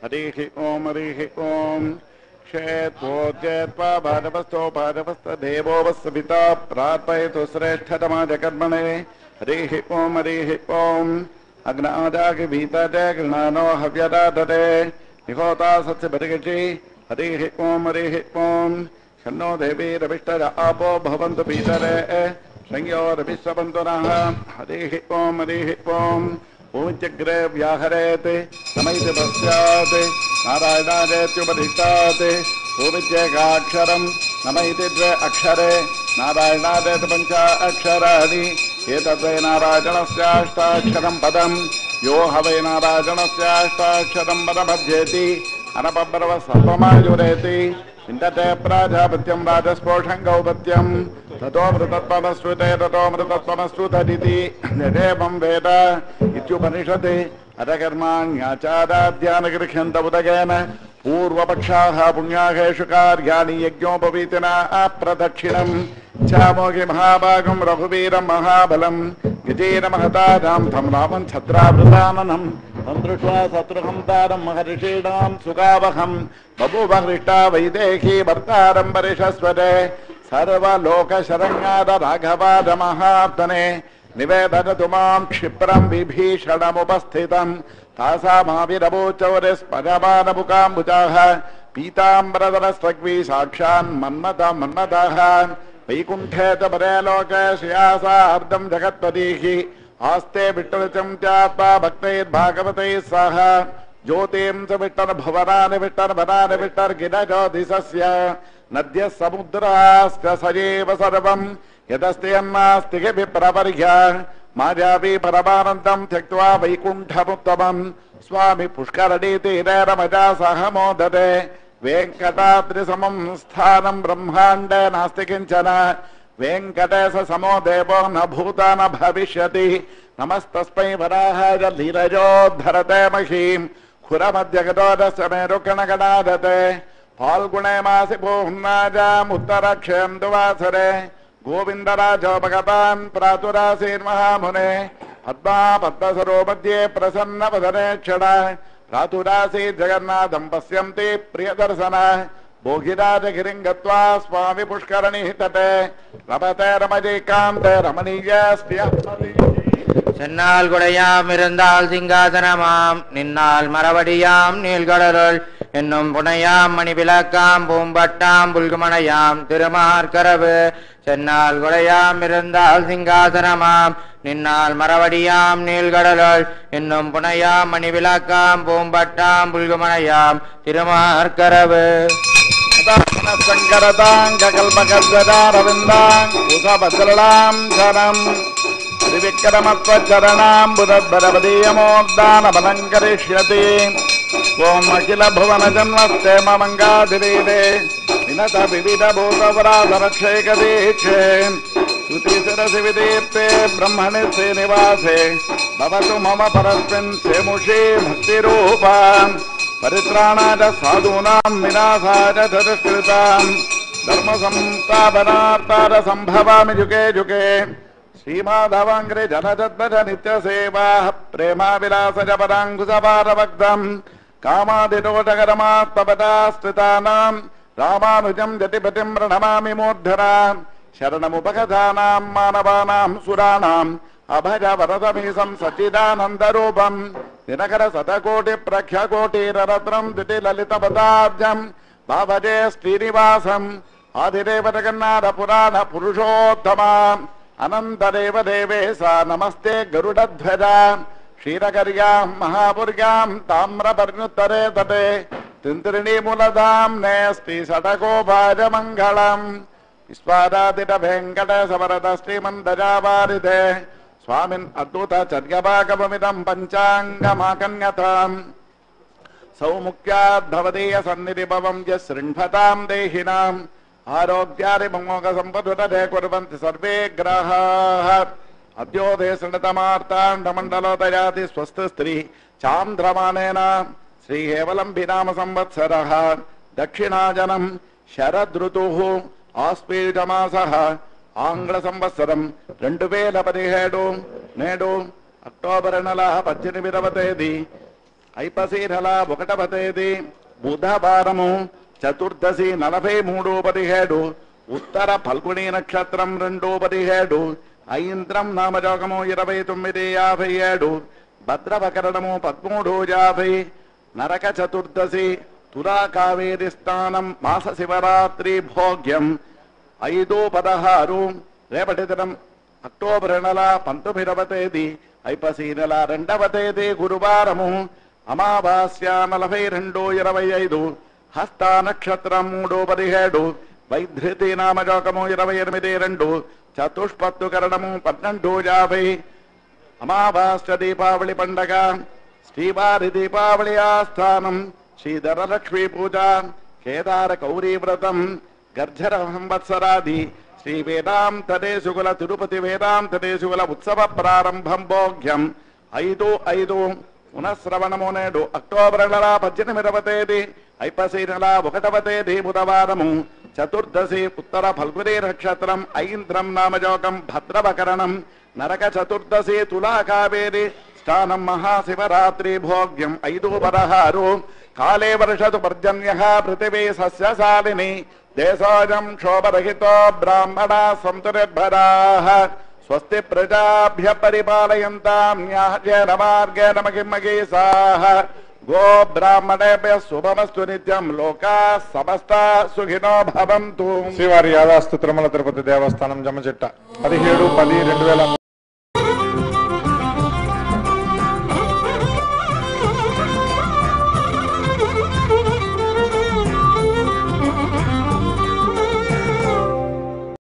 ఓం क्षेत्वोद्यत्वा भाजपस्थो भाजपस्थदेवो वस्सपिता प्रार्थयतु श्रेष्ठतमाजकर्मणे। हरिः ॐ हरिः ॐ अग्नादागि भीतटे गृणानो हव्यदादते निहोता सस्य बरिगचि हरिः ॐ हरिः ॐ शन्नो देवी रविष्टज आपो भवन्तु भीतरे संयोरभिस्वन्तु नः हरिः ॐ हरिः ॐ पूज्यग्रे व्याहरेत् समैति पश्चात् नारायणादेत्युपदिष्टात् पूविज्येकाक्षरम् नम इति द्वे अक्षरे, नारायणादेत पञ्च अक्षराणि, एतद्वै नारायणस्याष्टाक्षरम् पदम् यो ह वै नारायणस्याष्टाक्षरम् पदमध्येति, अनपब्रव सर्वमायुरेति। विन्दते प्राजापत्यम् राजस्पोषम् गौपत्यम् ततो मृतत्वमश्रुते, ततो मृतत्वमश्रुतदिति। यदेवं वेद इत्युपनिषत् अधकर्माण्याचाराध्यानगृह्यन्त उदगेन पूर्वपक्षाः पुण्याहेषु कार्याणि यज्ञोपवीतिना अप्रदक्षिणम्। चामोघि महाभागम् रघुवीरम् महाबलम् गजेरमहताराम् तं रामम् छत्रावृताननम् तं दृष्ट्वा शत्रुहन्तारम् महर्षीणाम् सुगावहम् बभूव हृष्टा वैदेही भर्तारम् परिशस्वरे सर्वलोकशरण्याद राघवाद महात्मने निवेदनतु माँ क्षिप्रम् विभीषणमुपस्थितम् तासामाविरवोचौरस्परमानमुकाम्बुजाः पीताम्बरधरस्रग्वी साक्षान् मन्मथ मन्मथः, वैकुण्ठे च परे लोके श्रियासार्धम् जगत्पदीः आस्ते विट्टलचम् त्यात्मा भक्तैर्भागवतैः सह। ज्योतिम् च विट्टन् भवनानि विट्टन् वनानि विट्टर्गिरज्योतिषस्य नद्यः समुद्राश्च सजेव सर्वम्। यदस्ति अन्नास्ति विप्रवर्य मायावी परमानन्दम् त्यक्त्वा वैकुण्ठमुत्तमम्। स्वामि पुष्करणीतीरे रमजा सह मोदते। वेङ्कटाद्रिसमम् स्थानम् ब्रह्माण्डे नास्ति किंचन। वेङ्कटेश समो देवो न भूता न भविष्यति। नमस्तस्मै वराहाय धीरजोद्धरते महीम् खुरमध्यगतोदस्य मेरुकणगणादते फाल्गुणे मासि प्रातुरासीर्महामुने पद्मा प्रसन्नवदने क्षण। प्रातुरासीत् जगन्नाथम् पश्यन्ति प्रियदर्शन। भोगिराजगिरिम् गत्वा स्वामि पुष्करणिः तटे रमते रमजीकान्ते रमणीयस्ति சென்னால் குடையாம் இருந்தால் சிங்காசனமாம் நின்னால் மரவடியாம் நீள்கடலுள் என்னும் புனையாம் மணி விளக்காம் பூம்பட்டாம் புல்குமணையாம் திருமார்கரவு சென்னால் குடையாம் இருந்தால் சிங்காசனமாம் நின்னால் மரவடியாம் நீள்கடலாள் என்னும் புனையாம் மணிவிளக்காம் பூம்பட்டாம் புல்குமனையாம் திருமார்கரவு. கல்பகதாரவிந்தாங் சரம் திருவிக்கிரமத்வச்சரணாம் புதபரவதீயமோக்தானபலங்கரிஷ்யதி ஓம் அகில புவன ஜன்மஸ்தே மமங்காதிரீதே வினத விவித பூதபுராதரக்ஷேகதீட்சே श्रुतिशिरसि विदीप्ते ब्रह्मणि श्रीनिवासे भवतु मम परस्मिन् सेमुषी भक्तिरूपा परित्राणाय साधूनाम् विनाशाय धरस्कृताम् धर्मसंस्थापनार्थाय सम्भवामि युगे युगे श्रीमाधवाङ्ग्रे जनजद्वज नित्यसेवाः प्रेमाविलासजपदाङ्कुशपारभक्तम् कामादिरोधकरमात्मपदाश्रितानाम् रामानुजम् जतिपतिम् प्रणमामि मूर्धरा शरणमुपगतानाम् मानवानाम् सुराणाम् अभय सच्चिदानन्दरूपम् सचिदानन्दरूपम् दिनकर सतकोटिप्रक्षकोटिरतनम् दिति ललितपदाब्जम् तावजे स्त्रीनिवासम् आदिदेव जगन्नाथपुराण देवे सा नमस्ते गरुडध्वज क्षीरकर्याम् महापुर्याम् ताम्रपर्णुत्तरे तटे तिन्त्रिणीमूलधाम्ने नेऽस्त्री सटको षटकोपाजमङ्गलम् विश्वादादित वेङ्कटेशवरद श्रीमन्दजावारिधे स्वामिन् अद्भुत चर्यभागवमिदम् पञ्चाङ्गमाकन्यताम्। सौमुख्याद्भवदीय सन्निधिभवम् य शृण्भताम् देहिनाम्। आरोग्यादिमोघसम्पदुरते कुर्वन्ति सर्वे ग्रहाः। अद्योदे शृणतमार्ताण्डमण्डलोदयाति स्वस्थ स्त्री चान्द्रमानेन श्रीहेवलम्बिनाम संवत्सरः। दक्षिणाजनम् शरदृतुः। ఆస్పీజమాసః ఆంగ్ల సంవత్సరం రెండు వేల పదిహేడు నేడు అక్టోబర్ నెల పద్దెనిమిదవ తేదీ. ఐపసీ నెల ఒకటవ తేదీ బుధవారము చతుర్దశి నలభై మూడు పదిహేడు ఉత్తర ఫల్గుణి నక్షత్రం రెండు పదిహేడు ఐంద్రం నామజోగము ఇరవై తొమ్మిది యాభై ఏడు భద్రవకరణము పదమూడు యాభై నరక చతుర్దశి తులా కావేరి స్థానం మాస శివరాత్రి భోగ్యం ఐదు పదహారు రేపటి దినం అక్టోబర్ నెల పంతొమ్మిదవ తేదీ ఐపసి నెల రెండవ తేదీ గురువారము అమావాస్య నలభై రెండు ఇరవై ఐదు హస్త నక్షత్రం మూడు పదిహేడు వైధృతి నామజోకము ఇరవై ఎనిమిది రెండు। చతుష్పత్తు కరణము పన్నెండు యాభై। అమావాస్య దీపావళి పండగ। శ్రీవారి దీపావళి ఆస్థానం। శ్రీధరలక్ష్మీ పూజ కేదార గౌరీ వ్రతం గర్జర సంవత్సరాది శ్రీ వేదాంత దేశుగుల తిరుపతి వేదాంత దేశుగుల ఉత్సవ ప్రారంభం భోగ్యం ఐదు ఐదు పునఃశ్రవణము నేడు అక్టోబర్ నెల పద్దెనిమిదవ తేదీ ఐపసి నెల ఒకటవ తేదీ బుధవారము చతుర్దశి ఉత్తర ఫల్గుని నక్షత్రం ఐంద్రం నామజోగం భద్రవకరణం నరక చతుర్దశి తులా కావేరి స్థానం మహాశివరాత్రి భోగ్యం ఐదు పదహారు కాళే వర్షతు పర్జన్య పృథివీ సస్యశాలిని. దేశోజం క్షోభరహితో బ్రాహ్మణా సంతు నిర్భరా స్వస్తి ప్రజాభ్య పరిపాలయంతాం న్యాయేన మార్గేణ మహిమగీసాః గో బ్రాహ్మణేభ్య శుభమస్తు నిత్యం లోకా సమస్త సుఖినో భవంతు. శ్రీవారి యాదాస్తు తిరుమల తిరుపతి దేవస్థానం జమచెట్ట. పదిహేడు పది రెండు వేల